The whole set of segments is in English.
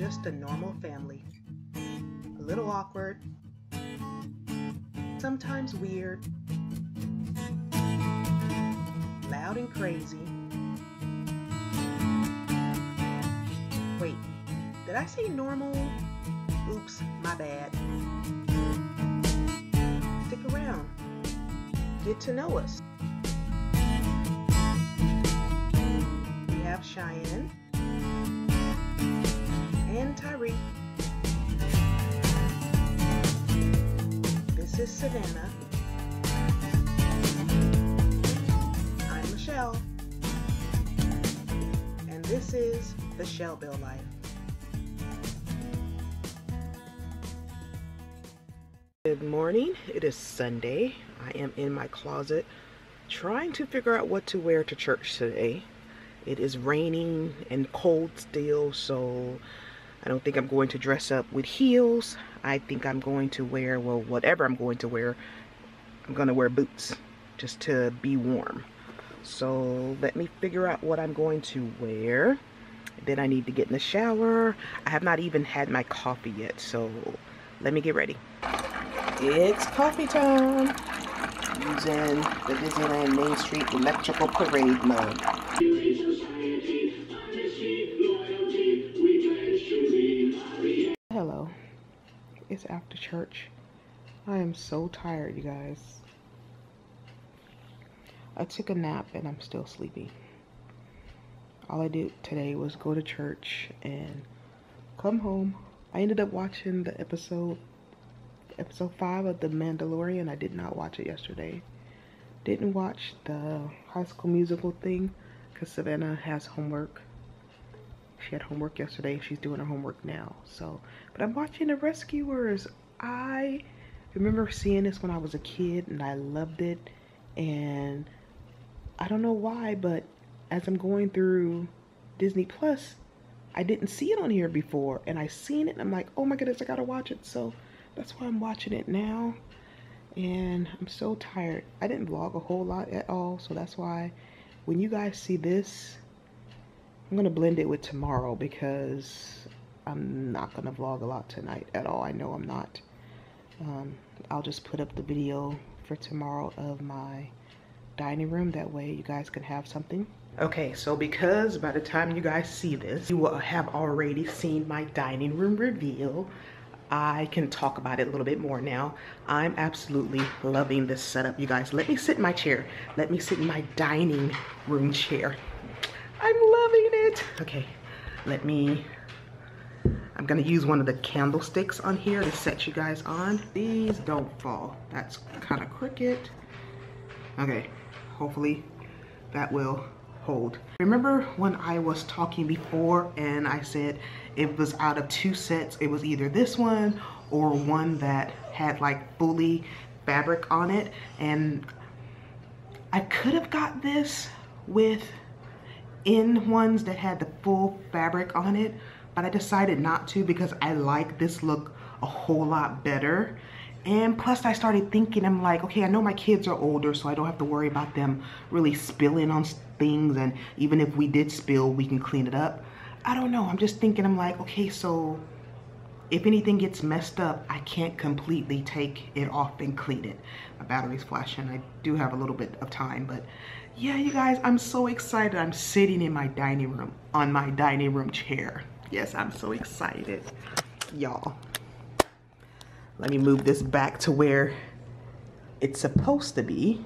just a normal family. A little awkward, sometimes weird, loud and crazy. Wait, did I say normal? Oops, my bad. Stick around. Get to know us. We have Cheyenne and Tyree. This is Savannah. I'm Michelle. And this is the ChelleBelle Life. Good morning. It is Sunday. I am in my closet trying to figure out what to wear to church today. It is raining and cold still, so I don't think I'm going to dress up with heels. I think I'm going to wear, well, whatever I'm going to wear, I'm going to wear boots just to be warm. So let me figure out what I'm going to wear. Then I need to get in the shower. I have not even had my coffee yet, so let me get ready. It's coffee time. Using the Disneyland Main Street Electrical Parade mug. After church. I am so tired, you guys. I took a nap and I'm still sleepy. All I did today was go to church and come home. I ended up watching the episode episode 5 of The Mandalorian. I did not watch it yesterday. Didn't watch the high school musical thing because Savannah has homework she had homework yesterday. She's doing her homework now. So, but I'm watching The Rescuers. I remember seeing this when I was a kid and I loved it. And I don't know why, but as I'm going through Disney Plus, I didn't see it on here before. And I seen it and I'm like, oh my goodness, I gotta watch it. So that's why I'm watching it now. And I'm so tired. I didn't vlog a whole lot at all. So that's why when you guys see this, I'm gonna blend it with tomorrow because I'm not gonna vlog a lot tonight at all. I know I'm not. Um, I'll just put up the video for tomorrow of my dining room. That way you guys can have something. Okay, so because by the time you guys see this, you will have already seen my dining room reveal. I can talk about it a little bit more now. I'm absolutely loving this setup, you guys. Let me sit in my chair. Let me sit in my dining room chair. I'm loving it. Okay, let me, I'm gonna use one of the candlesticks on here to set you guys on. These don't fall. That's kind of crooked. Okay, hopefully that will hold. Remember when I was talking before and I said it was out of two sets, it was either this one or one that had like fully fabric on it and I could have got this with in ones that had the full fabric on it, but I decided not to because I like this look a whole lot better. And plus I started thinking, I'm like, okay, I know my kids are older, so I don't have to worry about them really spilling on things. And even if we did spill, we can clean it up. I don't know, I'm just thinking, I'm like, okay, so if anything gets messed up, I can't completely take it off and clean it. My battery's flashing. I do have a little bit of time, but yeah, you guys, I'm so excited. I'm sitting in my dining room, on my dining room chair. Yes, I'm so excited, y'all. Let me move this back to where it's supposed to be.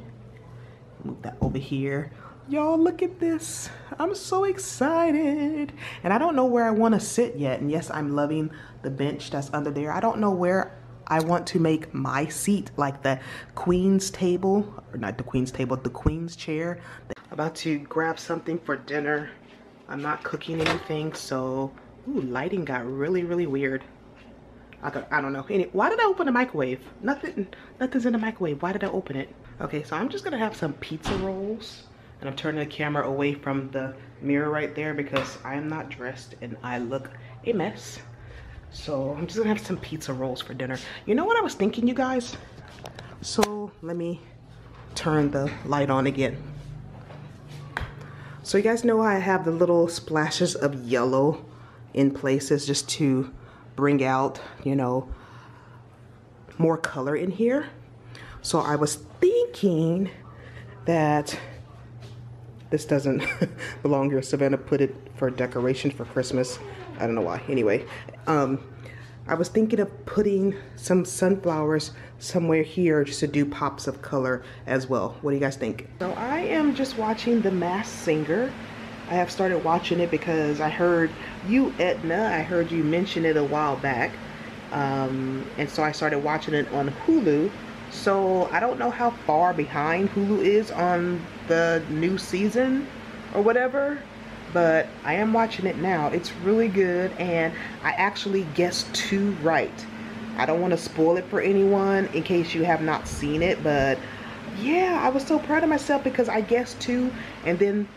Move that over here. Y'all, look at this. I'm so excited. And I don't know where I want to sit yet. And yes, I'm loving the bench that's under there. I don't know where I want to make my seat like the queen's table, or not the queen's table, the queen's chair. About to grab something for dinner. I'm not cooking anything, so, ooh, lighting got really, really weird. I don't, I don't know. Any, why did I open the microwave? Nothing, nothing's in the microwave. Why did I open it? Okay, so I'm just gonna have some pizza rolls. And I'm turning the camera away from the mirror right there because I'm not dressed and I look a mess. So I'm just gonna have some pizza rolls for dinner. You know what I was thinking, you guys? So let me turn the light on again. So you guys know I have the little splashes of yellow in places just to bring out, you know, more color in here. So I was thinking that this doesn't belong here. Savannah put it for decoration for Christmas. I don't know why. Anyway, um, I was thinking of putting some sunflowers somewhere here just to do pops of color as well. What do you guys think? So I am just watching The Masked Singer. I have started watching it because I heard you, Etna, I heard you mention it a while back. Um, and so I started watching it on Hulu. So I don't know how far behind Hulu is on the new season or whatever but I am watching it now. It's really good and I actually guessed two right. I don't want to spoil it for anyone in case you have not seen it, but yeah, I was so proud of myself because I guessed two and then,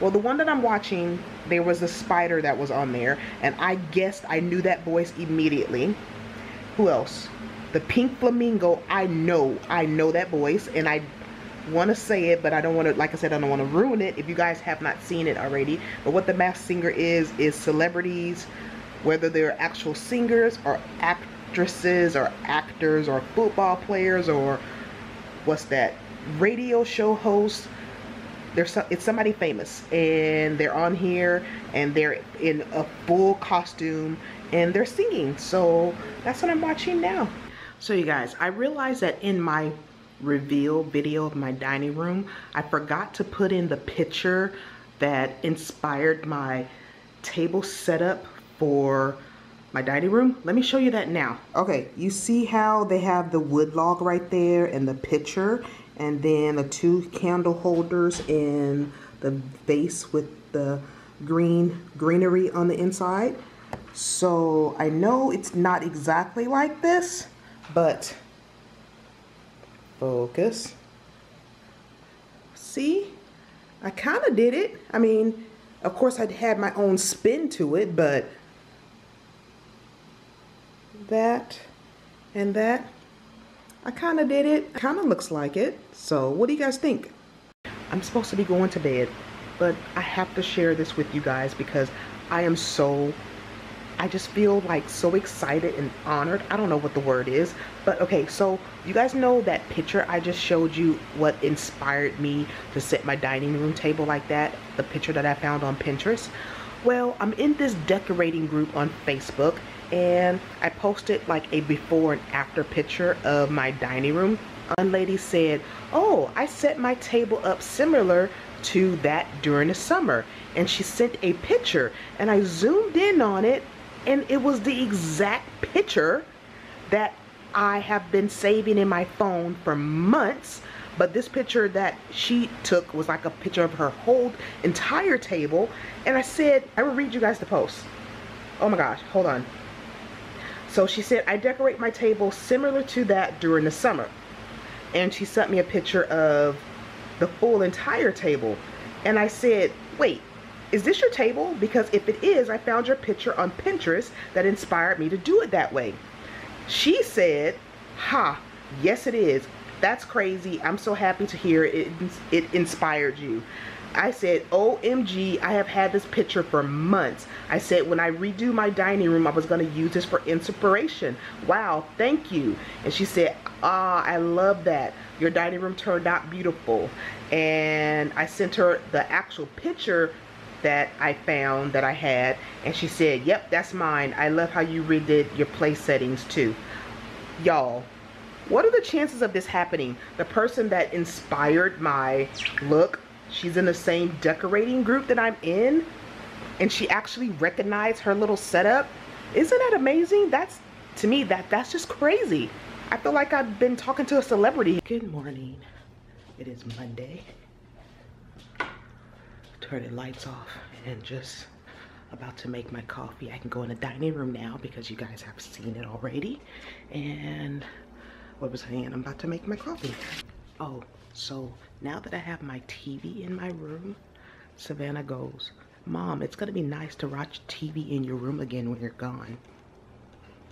well, the one that I'm watching, there was a spider that was on there and I guessed I knew that voice immediately. Who else? The Pink Flamingo, I know, I know that voice and I want to say it, but I don't want to, like I said, I don't want to ruin it if you guys have not seen it already. But what The Masked Singer is, is celebrities, whether they're actual singers or actresses or actors or football players or what's that, radio show hosts. There's some, it's somebody famous and they're on here and they're in a full costume and they're singing. So that's what I'm watching now. So you guys, I realized that in my reveal video of my dining room, I forgot to put in the picture that inspired my table setup for my dining room. Let me show you that now. Okay, you see how they have the wood log right there and the picture and then the two candle holders and the vase with the green greenery on the inside. So I know it's not exactly like this, but Focus. See? I kind of did it. I mean, of course I'd had my own spin to it, but that and that, I kind of did it. Kind of looks like it. So what do you guys think? I'm supposed to be going to bed, but I have to share this with you guys because I am so I just feel like so excited and honored. I don't know what the word is, but okay, so you guys know that picture I just showed you what inspired me to set my dining room table like that? The picture that I found on Pinterest? Well, I'm in this decorating group on Facebook and I posted like a before and after picture of my dining room. One lady said, oh, I set my table up similar to that during the summer. And she sent a picture and I zoomed in on it and it was the exact picture that I have been saving in my phone for months but this picture that she took was like a picture of her whole entire table. And I said I will read you guys the post. Oh my gosh hold on. So she said I decorate my table similar to that during the summer. And she sent me a picture of the full entire table. And I said wait is this your table? Because if it is, I found your picture on Pinterest that inspired me to do it that way. She said, ha, yes it is. That's crazy. I'm so happy to hear it, it inspired you. I said, OMG, I have had this picture for months. I said, when I redo my dining room, I was going to use this for inspiration. Wow, thank you. And she said, ah, I love that. Your dining room turned out beautiful. And I sent her the actual picture that I found that I had and she said yep that's mine. I love how you redid your place settings too. Y'all what are the chances of this happening? The person that inspired my look she's in the same decorating group that I'm in and she actually recognized her little setup? Isn't that amazing? That's to me that that's just crazy. I feel like I've been talking to a celebrity. Good morning. It is Monday turn the lights off and just about to make my coffee. I can go in the dining room now because you guys have seen it already. And what was I saying? I'm about to make my coffee. Oh, so now that I have my TV in my room, Savannah goes, Mom, it's gonna be nice to watch TV in your room again when you're gone.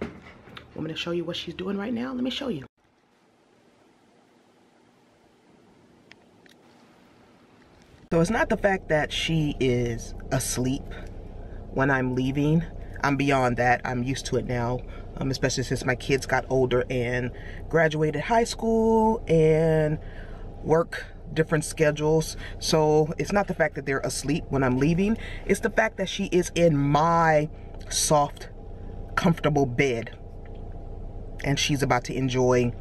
Want me to show you what she's doing right now? Let me show you. So it's not the fact that she is asleep when I'm leaving. I'm beyond that. I'm used to it now, um, especially since my kids got older and graduated high school and work different schedules. So it's not the fact that they're asleep when I'm leaving, it's the fact that she is in my soft, comfortable bed. And she's about to enjoy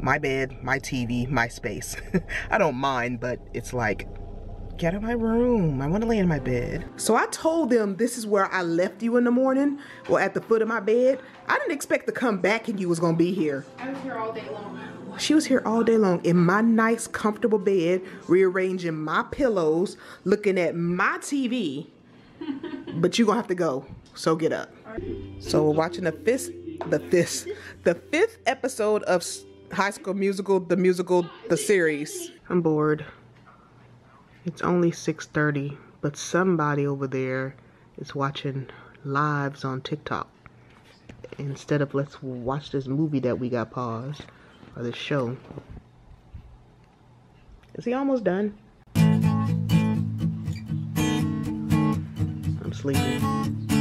my bed, my TV, my space. I don't mind, but it's like, get out of my room. I want to lay in my bed. So I told them this is where I left you in the morning or at the foot of my bed. I didn't expect to come back and you was going to be here. I was here all day long. She was here all day long in my nice, comfortable bed, rearranging my pillows, looking at my TV. but you're going to have to go. So get up. So we're watching the fifth, the fifth, the fifth episode of High School Musical, the musical, the series. I'm bored. It's only 6.30, but somebody over there is watching lives on TikTok. Instead of let's watch this movie that we got paused, or this show. Is he almost done? I'm sleeping.